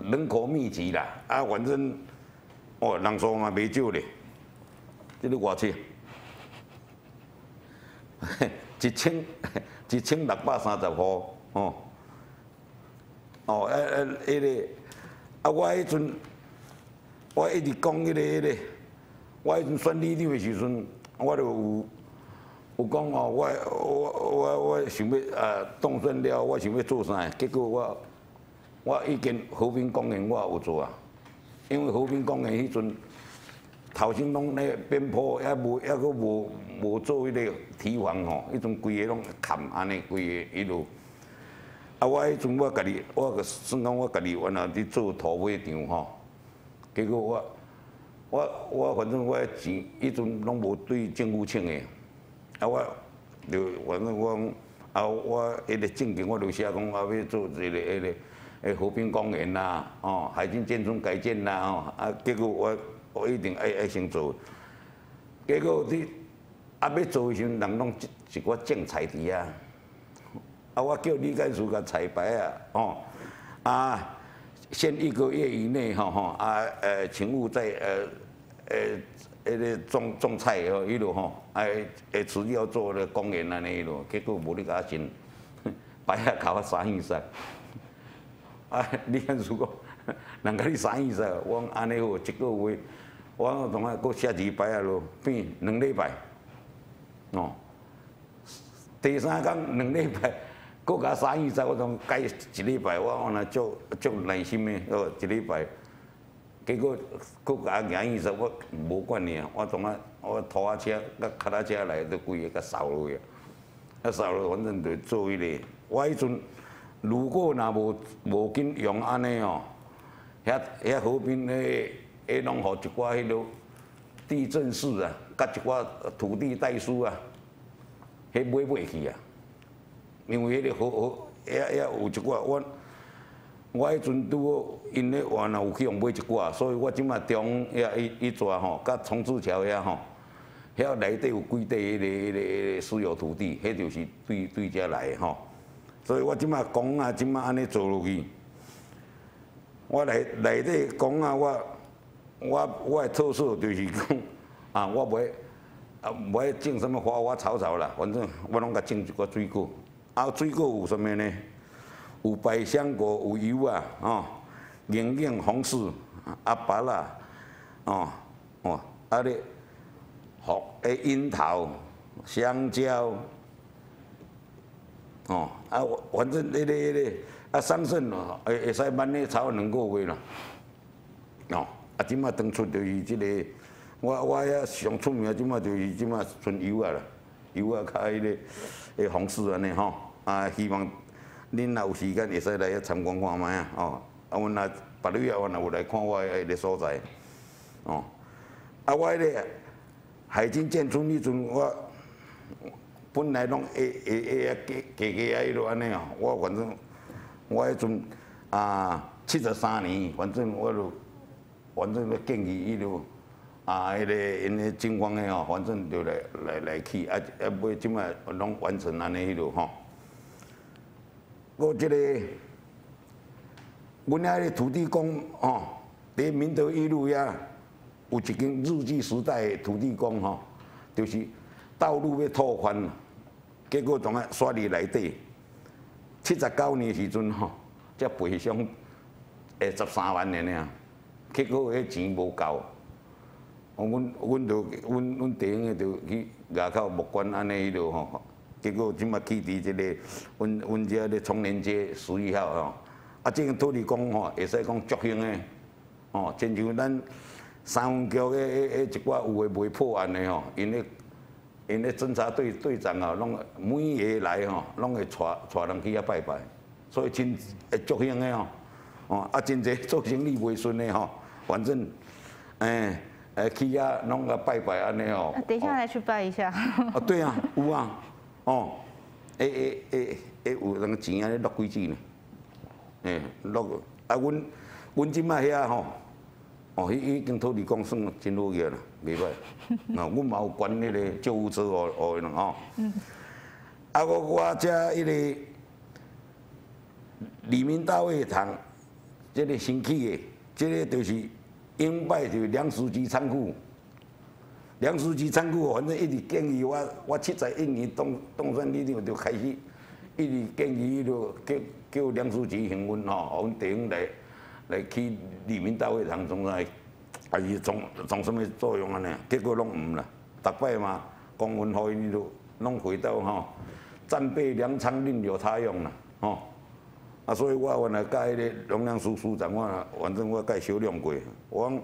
人口密集啦，啊，反正哦人数嘛袂少咧，这个偌济，*laughs* 一千一千六百三十户哦。哦，诶诶，迄个啊，我迄阵，我一直讲迄个迄个，我迄阵选里长的时阵，我就有有讲哦，我我我我想要啊当选了，我想要做啥？结果我我已经和平公园我有做啊，因为和平公园迄阵头先拢咧边坡，还无还佫无无做迄个堤防吼，迄阵规个拢坎安尼，规个一路。啊！我迄阵我家己，我个算讲我家己原来伫做土尾场吼，结果我我我反正我钱迄阵拢无对政府请的，啊我就反正我啊我迄个证件我就写讲我要做一个迄个诶和平公园啦，哦海军建村改建啦，哦啊结果我我一定爱爱先做，结果你啊要做时阵人拢一一个种菜地啊。啊，我叫李干事甲彩排啊，哦，啊，限一个月以内，吼吼，啊，呃，请勿在呃，呃，迄个种种菜哦，迄路吼，啊，会持要做咧公园安尼迄路，结果无你甲先 *laughs* 摆啊，甲我三意思，啊，李干事讲，人家你三意思，我讲安尼好，一个月，我同啊，搁写字摆啊咯，变两礼拜，哦，第三天两礼拜。搁甲三二十，我当改一礼拜，我往那足足耐心的，哦，一礼拜，结果搁甲廿二十，我无管你啊，我从啊，我拖下车、甲脚踏车来，都规个甲扫落去，啊扫落，反正就做迄个。我迄阵如果若无无紧用安尼哦，遐遐河边诶，诶，拢互一寡迄落地震师啊，甲一寡土地代书啊，迄买袂去啊。因为迄个好好遐遐有一寡我我迄阵拄好因咧话若有去用买一寡，所以我即马中遐一一抓吼，甲重置桥遐吼，遐内底有几块迄个迄个迄个私有土地，迄就是对对遮来的吼。所以我即马讲啊，即马安尼做落去，我内内底讲啊，我我我的特色就是讲啊，我袂啊袂种什么花花草草啦，反正我拢甲种一个水果。啊，水果有啥物呢？有百香果，有柚啊，哦，柠檬、红柿、阿芭啦，哦，哦，啊咧，红诶樱桃、香蕉，哦，啊，反正迄个迄个啊，桑葚哦，会会使慢咧炒两个月啦，哦，啊，即马当初就是即个，我我遐上出名，即马就是即马纯柚啊啦，柚啊，较迄个。诶，方式安尼吼，啊，希望恁若有时间会使来遐参观看卖啊，哦，啊，阮若别日啊，阮若有来看我迄个所在，哦，啊，我迄个海军建村迄阵，我本来拢会会会啊，加加加啊，迄落安尼哦，我反正我迄阵啊，七十三年，反正我就反正要建议迄落。啊，迄个因个警方个吼，反正就来来来去，啊啊，尾即摆拢完成安尼迄落吼。我即个，阮遐个土地公吼，伫明德一路遐有一间日据时代土地公吼，就是道路要拓宽，结果从啊刷里内底，七十九年时阵吼，才赔偿诶十三万年尔，结果迄钱无够。哦，阮阮就阮阮弟兄个就去外口木管安尼迄落吼，结果即马去伫即个阮阮遮咧崇仁街十一号吼，啊，即个土地公吼会使讲足兴诶，吼，亲像咱三分桥个个个一寡有诶未破案诶吼，因咧因咧侦察队队长啊，拢每个来吼，拢会带带人去遐拜拜，所以真会足兴诶吼，吼啊，真侪做生意袂顺的吼，反正，哎，哎去遐，拢个拜拜安尼哦。等一下来去拜一下。啊，对啊，有啊，哦，诶诶诶诶，有人钱安尼落几钱呢？诶，落啊，阮阮即摆遐吼，哦，已已经土地公算真好个啦，袂歹。*laughs* 那阮嘛有管迄个救护车哦哦的吼。嗯。啊，我我遮迄个李明大会堂，即个新起的，即个就是应拜就是梁书记仓库。梁书记仓库，反正一直建议我，我七十一年当当选里长就开始，一直建议迄落叫叫梁书记行阮吼，阮地方来来去李明大会堂中来，啊伊从从什么作用安尼？结果拢毋啦，逐摆嘛，公文互伊都拢回到吼，战备粮仓另有他用啦，吼。啊，所以我原来甲迄个农粮署署长，我反正我甲伊商量过，我讲。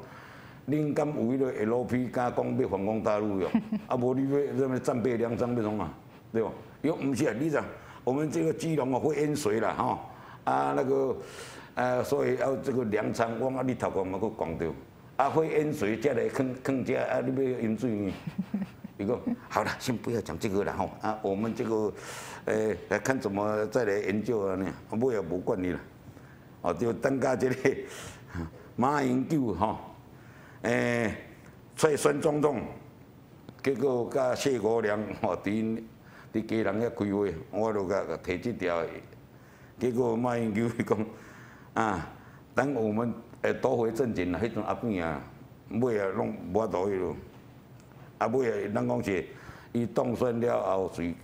恁敢有迄个 LP 敢讲要反攻大陆哟？*laughs* 啊，无你要什么战备粮仓要弄啊？对吧？又毋是啊，你讲我们这个基隆哦会淹水啦哈，啊那个，呃，所以要这个粮仓，我啊你头壳嘛佫讲着，啊会淹水再来坑坑遮，啊你要淹水呢？*laughs* 伊讲好了，先不要讲这个了吼，啊我们这个，呃来看怎么再来研究啊呢？我也无管你了，哦就等下这个马英九吼。诶，以孙总统，结果甲谢国良吼，伫伫家人遐开会，我就甲提这条，结果马英九伊 *laughs* 讲啊，等我们诶倒回正经啦，迄阵阿扁啊，尾啊拢无法度去咯，啊尾啊，咱讲是伊当选了后，随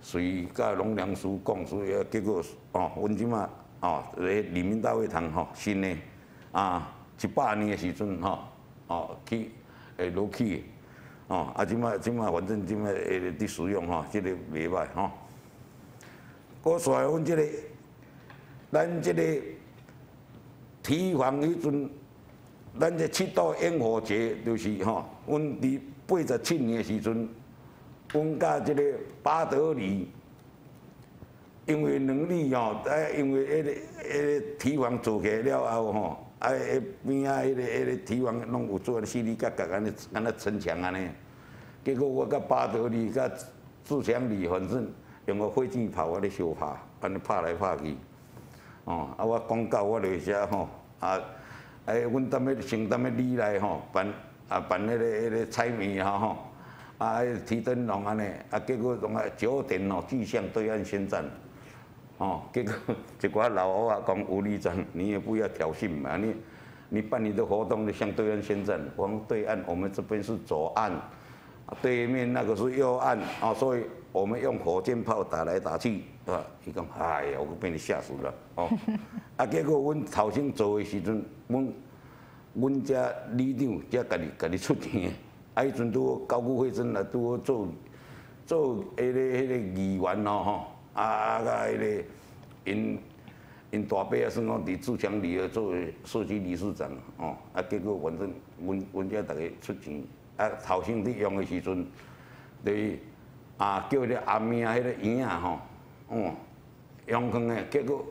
随甲农粮署讲，所以啊，结果哦，阮即马哦，咧人民大会堂吼，新诶啊。一百年诶时阵吼，哦去会落去，哦啊即摆即摆反正即摆会伫使用吼，即个袂歹吼。我说阮即个，咱即个提防迄阵，咱这七岛烟火节就是吼，阮伫八十七年的时阵，阮甲即个巴德里，因为两里吼，哎因为迄个迄个提防做起了后吼。啊，迄边啊，迄个迄个堤防拢有做四里角角安尼，安尼城墙安尼。结果我甲巴德里、甲自强里，反正用个火箭炮，我咧相拍，安尼拍来拍去。哦，啊，我广告我就写吼，啊，哎，阮踮咧承担咧里来吼，办啊办迄个迄个菜面吼吼，啊，迄个提灯笼安尼，啊，结果拢啊九点哦，巨向对岸宣战。哦，结果 *laughs* 一寡老欧啊讲吴立章，你也不要挑衅嘛，你你办你的活动，你向对岸宣战，往对岸，我们这边是左岸，对面那个是右岸啊，所以我们用火箭炮打来打去，啊，伊讲，哎呀，我被你吓死了，哦，*laughs* 啊，结果阮头先做的时阵，阮阮家旅长才家己家己出钱，啊，迄阵拄好高古会真来拄好做做迄个迄个议员咯吼。啊啊！甲迄个因因大伯也，算讲伫自强里啊做社区理事长哦。啊，结果反正阮阮遮逐个出钱。啊，头先伫用的时阵，就是啊叫迄个阿明迄个圆仔吼，哦，用空的，结果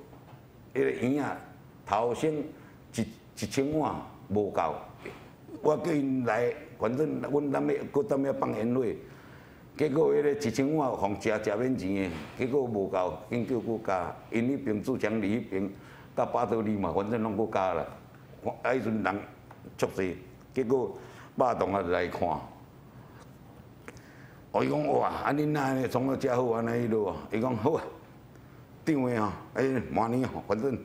迄个圆仔头先一一千碗无够，我叫因来，反正阮踮要搁踮要放烟火。结果迄个一千万互食食免钱的，结果无够，紧叫佫加，因迄边自强里迄边，甲巴德里嘛，反正拢佫加啦。啊，迄阵人足济，结果肉同啊来看，我伊讲哇，安尼那呢，创啊遮好安尼落，伊讲好啊，长的吼，哎，明年吼，反正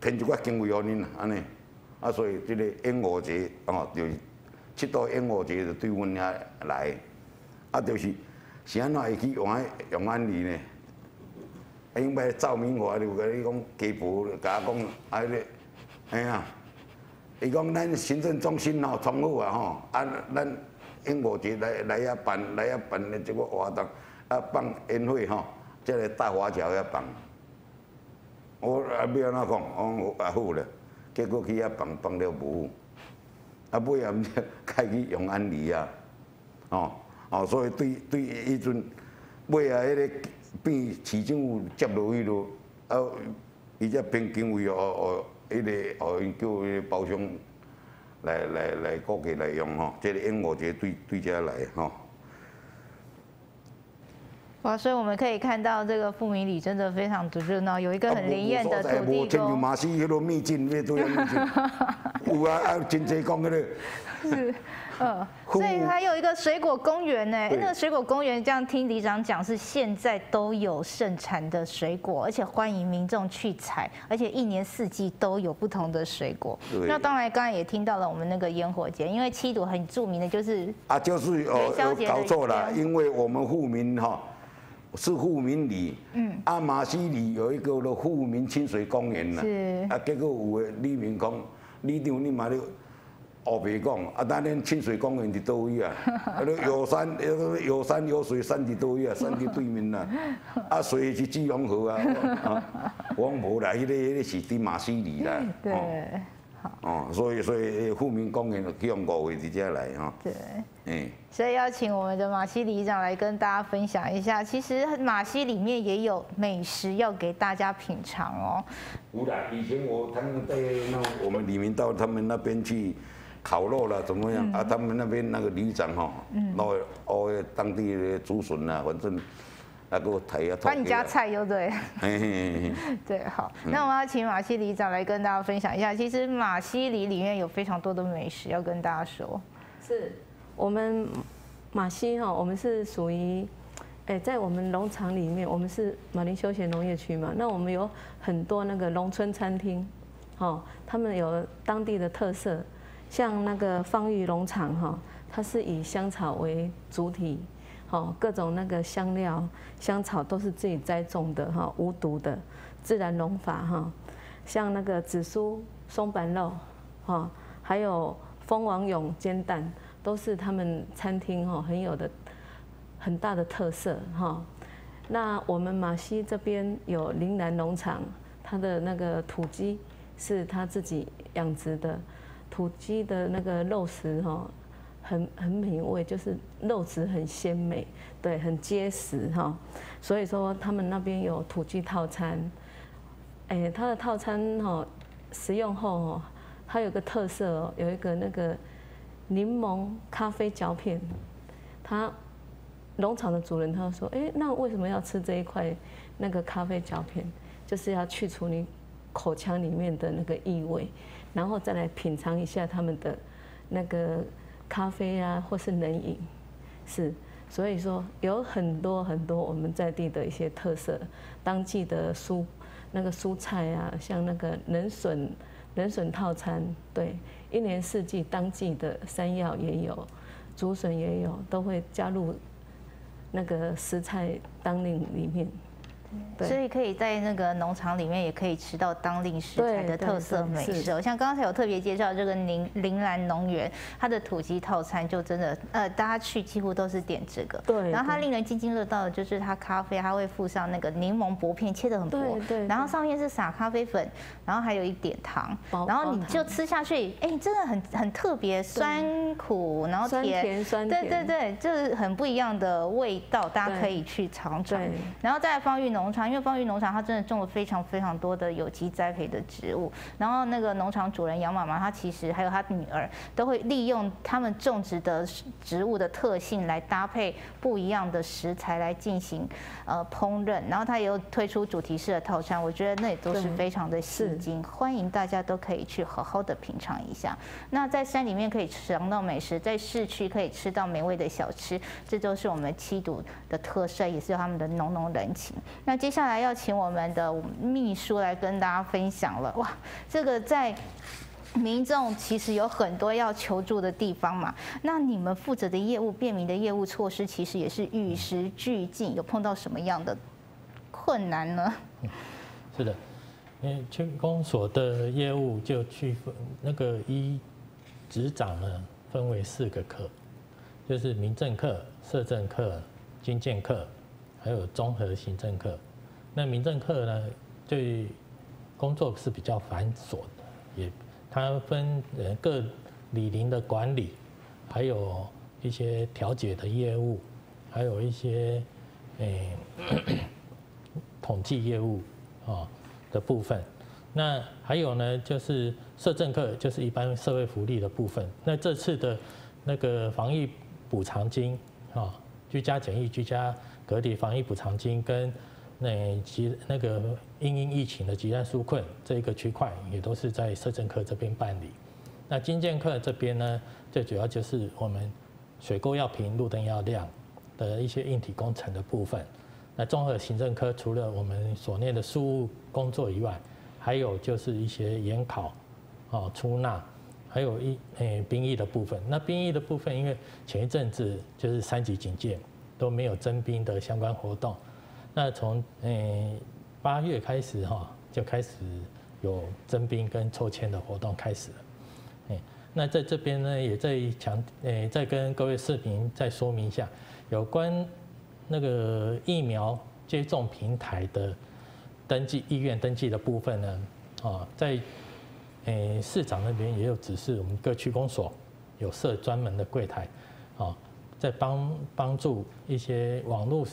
添一寡经费互恁啦，安尼。啊，所以即个烟火节哦，就是七到烟火节就对阮遐来。啊，就是是安怎会去用安用安利呢？啊，因为赵明华就甲你讲家婆甲我讲，啊，迄个，哎呀，伊讲咱行政中心吼，创好啊吼，啊，咱烟火节来来遐办来遐办的这个活动，啊，放烟火吼，即个大华侨遐放。我啊要安怎讲？我啊好咧，结果去遐放放了无，啊尾啊毋开去永安里啊，哦。哦，所以对对，迄阵尾啊，迄个变市政府接落去咯，啊，伊只边经费哦哦，迄个哦，叫迄个包厢来来来过给来用吼，这个烟火节对对家来吼。哇，所以我们可以看到这个富民里真的非常的热闹，有一个很灵验的土地公。*laughs* 有啊啊，*laughs* 真济讲迄个。是，呃，*laughs* 所以还有一个水果公园呢。那个水果公园，这样听里长讲，是现在都有盛产的水果，而且欢迎民众去采，而且一年四季都有不同的水果。那当然，刚才也听到了我们那个烟火节，因为七堵很著名的就是啊，就是哦，搞错了，因为我们富民哈。是富民里，嗯，阿马西里有一个的富民清水公园啦，是，啊结果有个李明讲，李长你嘛咧后白讲，啊咱恁清水公园伫倒位啊？啊有山有山有水，山伫倒位啊？山伫对面啦，啊水是基隆河啊，啊，我无啦，迄个迄个是伫马西里啦，*laughs* 对。哦，所以所以富民公园就用五位直接来哈。对，嗯，所以邀请我们的马西里长来跟大家分享一下，其实马西里面也有美食要给大家品尝哦。有啦，以前我他们在那我们李明到他们那边去烤肉了，怎么样啊？他们那边那个里长哈，那哦当地的竹笋啊，反正。那给我抬啊！帮你家菜，对不对？对，好。那我们要请马西里长来跟大家分享一下。其实马西里里面有非常多的美食要跟大家说。是我们马西哈，我们是属于，哎，在我们农场里面，我们是马林休闲农业区嘛。那我们有很多那个农村餐厅，哦，他们有当地的特色，像那个方玉农场哈，它是以香草为主体。哦，各种那个香料、香草都是自己栽种的哈，无毒的，自然农法哈。像那个紫苏松板肉，哈，还有蜂王蛹煎蛋，都是他们餐厅哈很有的很大的特色哈。那我们马西这边有林南农场，它的那个土鸡是他自己养殖的，土鸡的那个肉食哈。很很美味，就是肉质很鲜美，对，很结实哈。所以说他们那边有土鸡套餐，哎，它的套餐哈，食用后哦，它有个特色哦，有一个那个柠檬咖啡嚼片。他农场的主人他说，哎，那为什么要吃这一块那个咖啡嚼片？就是要去除你口腔里面的那个异味，然后再来品尝一下他们的那个。咖啡啊，或是冷饮，是，所以说有很多很多我们在地的一些特色，当季的蔬那个蔬菜啊，像那个冷笋冷笋套餐，对，一年四季当季的山药也有，竹笋也有，都会加入那个食材当令里面。所以可以在那个农场里面也可以吃到当地食材的特色美食，像刚才有特别介绍这个林林兰农园，它的土鸡套餐就真的呃，大家去几乎都是点这个。对。然后它令人津津乐道的就是它咖啡，它会附上那个柠檬薄片，切的很薄。对对。然后上面是撒咖啡粉，然后还有一点糖，然后你就吃下去，哎，真的很很特别，酸苦，然后甜，酸甜。对对对，就是很不一样的味道，大家可以去尝尝。然后再方玉农。农场，因为方玉农场，它真的种了非常非常多的有机栽培的植物。然后那个农场主人杨妈妈，她其实还有她女儿，都会利用他们种植的植物的特性来搭配不一样的食材来进行呃烹饪。然后她也有推出主题式的套餐，我觉得那也都是非常的吸睛，欢迎大家都可以去好好的品尝一下。那在山里面可以尝到美食，在市区可以吃到美味的小吃，这都是我们七堵的特色，也是他们的浓浓人情。那那接下来要请我们的秘书来跟大家分享了。哇，这个在民众其实有很多要求助的地方嘛。那你们负责的业务便民的业务措施，其实也是与时俱进。有碰到什么样的困难呢？*laughs* 是的，因为区公所的业务就区分那个一执掌呢，分为四个科，就是民政课、社政课、经建课。还有综合行政课，那民政课呢，对工作是比较繁琐的，也它分呃各里邻的管理，还有一些调解的业务，还有一些诶统计业务啊的部分。那还有呢，就是社政课，就是一般社会福利的部分。那这次的那个防疫补偿金啊，居家检疫、居家隔离防疫补偿金跟那急那个因应疫情的急难纾困这一个区块，也都是在社政科这边办理。那经建课这边呢，最主要就是我们水沟要平、路灯要亮的一些硬体工程的部分。那综合行政科除了我们所念的事务工作以外，还有就是一些研考，哦出纳，还有一诶兵役的部分。那兵役的部分，因为前一阵子就是三级警戒，都没有征兵的相关活动。那从诶八月开始哈，就开始有征兵跟抽签的活动开始了。诶，那在这边呢，也在强诶再跟各位市民再说明一下，有关那个疫苗接种平台的。登记医院登记的部分呢，啊，在诶市长那边也有指示，我们各区公所有设专门的柜台，啊，在帮帮助一些网络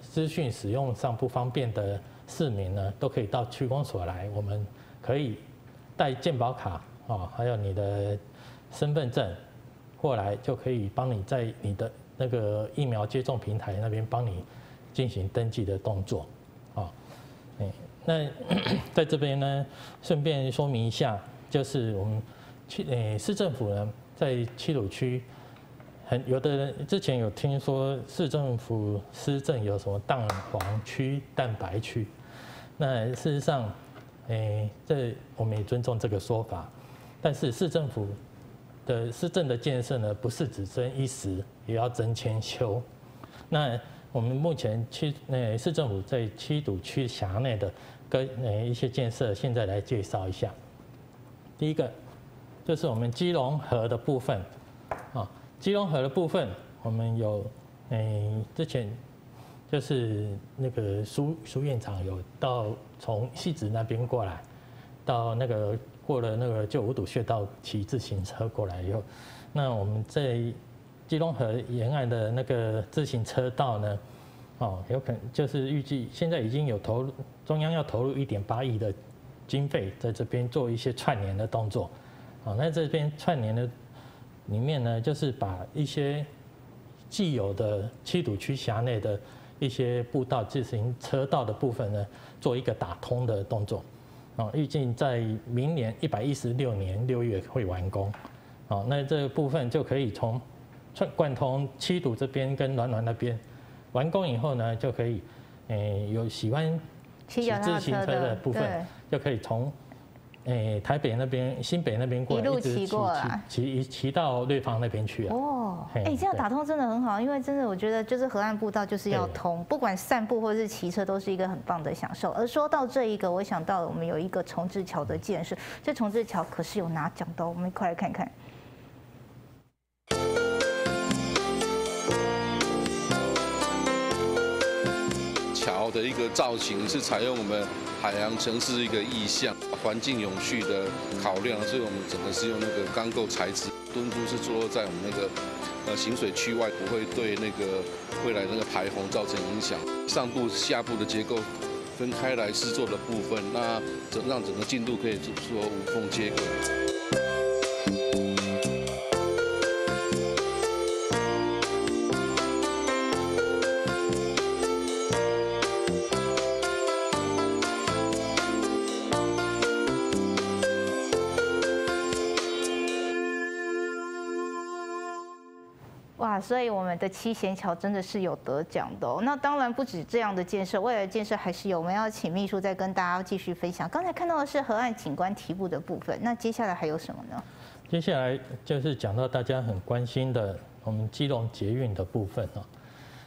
资讯使用上不方便的市民呢，都可以到区公所来，我们可以带健保卡啊，还有你的身份证过来，就可以帮你在你的那个疫苗接种平台那边帮你进行登记的动作。哎，那 *clears throat* 在这边呢，顺便说明一下，就是我们区诶市政府呢，在七鲁区，很有的人之前有听说市政府施政有什么蛋黄区、蛋白区，那事实上，诶，这我们也尊重这个说法，但是市政府的市政的建设呢，不是只争一时，也要争千秋，那。我们目前区呃市政府在七堵区辖内的跟呃一些建设，现在来介绍一下。第一个就是我们基隆河的部分，基隆河的部分，我们有诶之前就是那个苏苏院长有到从戏子那边过来，到那个过了那个旧五堵穴道骑自行车过来以后，那我们在基隆河沿岸的那个自行车道呢，哦，有可能就是预计现在已经有投入中央要投入一点八亿的经费在这边做一些串联的动作，哦，那这边串联的里面呢，就是把一些既有的七堵区辖内的一些步道自行车道的部分呢，做一个打通的动作，哦，预计在明年一百一十六年六月会完工，哦，那这个部分就可以从串贯通七堵这边跟暖暖那边，完工以后呢，就可以，诶有喜欢骑自行车的部分，就可以从，诶台北那边、新北那边过来，一路骑过来，骑骑到瑞芳那边去啊。哦，哎，这样打通真的很好，因为真的我觉得就是河岸步道就是要通，不管散步或者是骑车都是一个很棒的享受。而说到这一个，我想到了我们有一个重置桥的建设，这重置桥可是有拿奖的，我们一块来看看。的一个造型是采用我们海洋城市一个意象，环境永续的考量，所以我们整个是用那个钢构材质，墩柱是坐落在我们那个呃行水区外，不会对那个未来那个排洪造成影响。上部下部的结构分开来制作的部分，那整让整个进度可以说无缝接轨。所以我们的七贤桥真的是有得奖的哦。那当然不止这样的建设，未来建设还是有。我们要请秘书再跟大家继续分享。刚才看到的是河岸景观提步的部分，那接下来还有什么呢？接下来就是讲到大家很关心的我们基隆捷运的部分哦。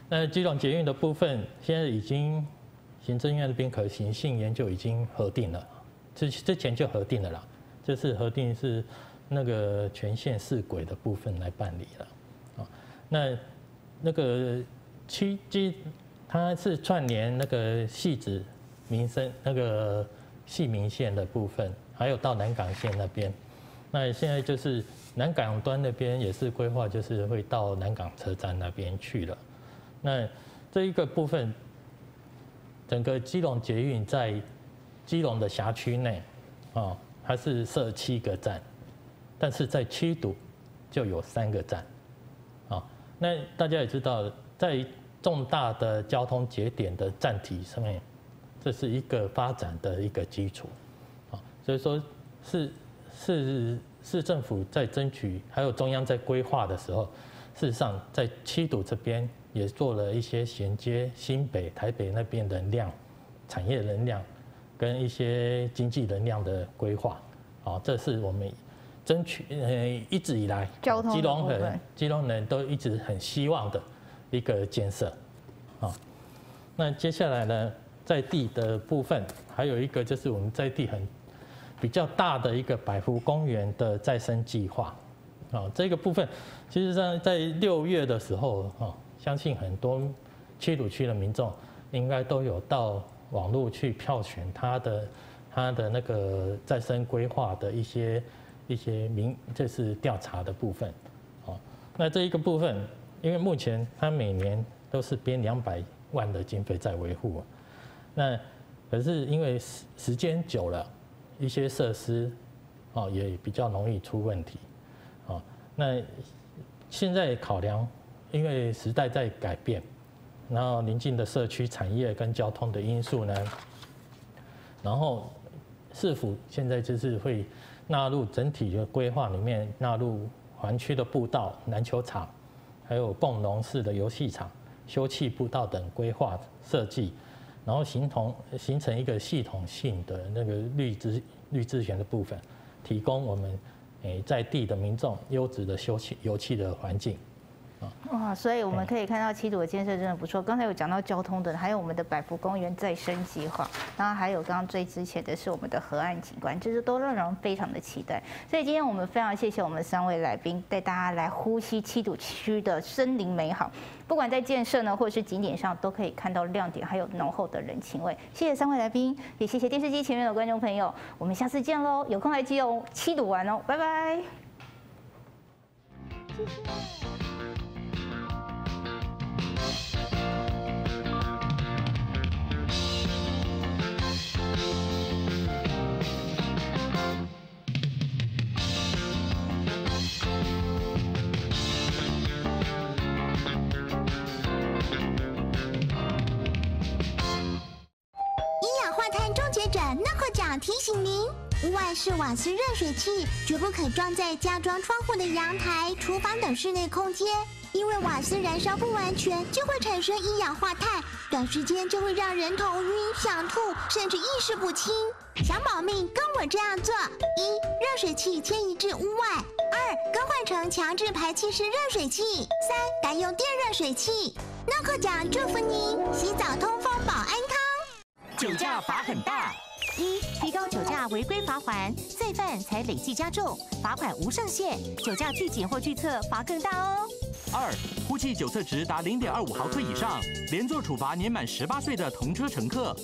那基隆捷运的部分，现在已经行政院那边可行性研究已经核定了，之之前就核定了啦。这次核定是那个全线四轨的部分来办理了。那那个七基，它是串联那个细子民生那个细民线的部分，还有到南港线那边。那现在就是南港端那边也是规划，就是会到南港车站那边去了。那这一个部分，整个基隆捷运在基隆的辖区内，哦，它是设七个站，但是在七堵就有三个站，那大家也知道，在重大的交通节点的站体上面，这是一个发展的一个基础，啊，所以说是是市政府在争取，还有中央在规划的时候，事实上在七堵这边也做了一些衔接新北、台北那边能量、产业能量跟一些经济能量的规划，啊，这是我们争取呃一直以来交通基隆人基隆人都一直很希望的一个建设，啊，那接下来呢，在地的部分还有一个就是我们在地很比较大的一个百福公园的再生计划，啊，这个部分其实上在六月的时候，啊，相信很多七鲁区的民众应该都有到网络去票选他的他的那个再生规划的一些一些民，这是调查的部分，啊，那这一个部分，因为目前它每年都是编两百万的经费在维护，那可是因为时时间久了。一些设施，哦，也比较容易出问题，哦，那现在考量，因为时代在改变，然后邻近的社区产业跟交通的因素呢，然后市府现在就是会纳入整体的规划里面，纳入环区的步道、篮球场，还有蹦龙式的游戏场、休憩步道等规划设计。然后形同形成一个系统性的那个绿植绿植权的部分，提供我们诶在地的民众优质的休憩游憩的环境。哇，所以我们可以看到七堵的建设真的不错。刚才有讲到交通的，还有我们的百福公园再生计划，然后还有刚刚最之前的是我们的河岸景观，这些都让人非常的期待。所以今天我们非常谢谢我们三位来宾带大家来呼吸七堵区的森林美好，不管在建设呢或者是景点上，都可以看到亮点，还有浓厚的人情味。谢谢三位来宾，也谢谢电视机前面的观众朋友，我们下次见喽！有空来基隆七堵玩哦，拜拜。谢谢。碳终结者 n a 奖提醒您：屋外式瓦斯热水器绝不可装在加装窗户的阳台、厨房等室内空间，因为瓦斯燃烧不完全就会产生一氧化碳，短时间就会让人头晕、想吐，甚至意识不清。想保命，跟我这样做：一、热水器迁移至屋外；二、更换成强制排气式热水器；三、改用电热水器。诺克奖祝福您洗澡通风保安康。酒驾罚很大。一、提高酒驾违规罚还，再犯才累计加重，罚款无上限，酒驾拒检或拒测罚更大哦。二、呼气酒测值达零点二五毫克以上，连坐处罚年满十八岁的同车乘客。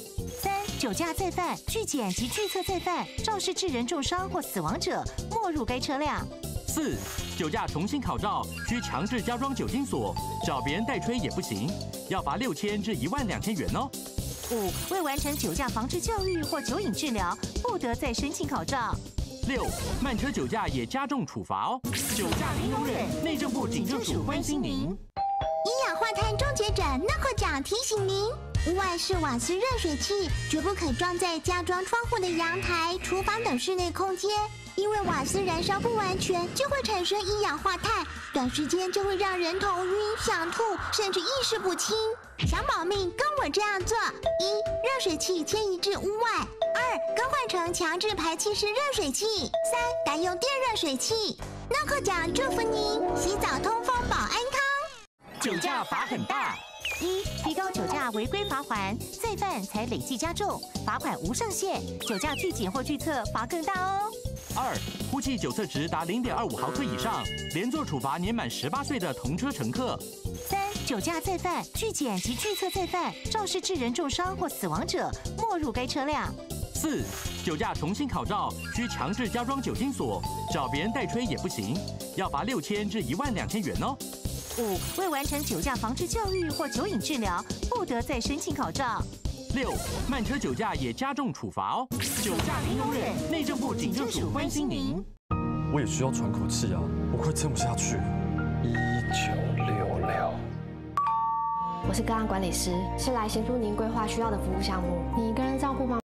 三、酒驾再犯、拒检及拒测再犯，肇事致人重伤或死亡者，没入该车辆。四、酒驾重新考照，需强制加装酒精锁，找别人代吹也不行，要罚六千至一万两千元哦。五、未完成酒驾防治教育或酒瘾治疗，不得再申请考照。六、慢车酒驾也加重处罚哦。酒驾零容忍，内政部警政署关心您。一氧化碳终结者 n a 奖提醒您：屋外式瓦斯热水器绝不可装在加装窗户的阳台、厨房等室内空间，因为瓦斯燃烧不完全就会产生一氧化碳，短时间就会让人头晕、想吐，甚至意识不清。想保命，跟我这样做：一、热水器迁移至屋外；二、更换成强制排气式热水器；三、改用电热水器。诺克奖祝福您洗澡通风保安康。酒驾罚很大。一、提高酒驾违规罚还，再犯才累计加重，罚款无上限，酒驾拒检或拒测罚更大哦。二、呼气酒测值达零点二五毫克以上，连坐处罚年满十八岁的同车乘客。三、酒驾再犯、拒检及拒测再犯，肇事致人重伤或死亡者，没入该车辆。四、酒驾重新考照，需强制加装酒精锁，找别人代吹也不行，要罚六千至一万两千元哦。五、未完成酒驾防治教育或酒瘾治疗，不得再申请考照。六，慢车酒驾也加重处罚哦。酒驾零容忍，内政部警政署关心您。我也需要喘口气啊，我快撑不下去了。一九六六。我是个案管理师，是来协助您规划需要的服务项目。你一个人照顾吗？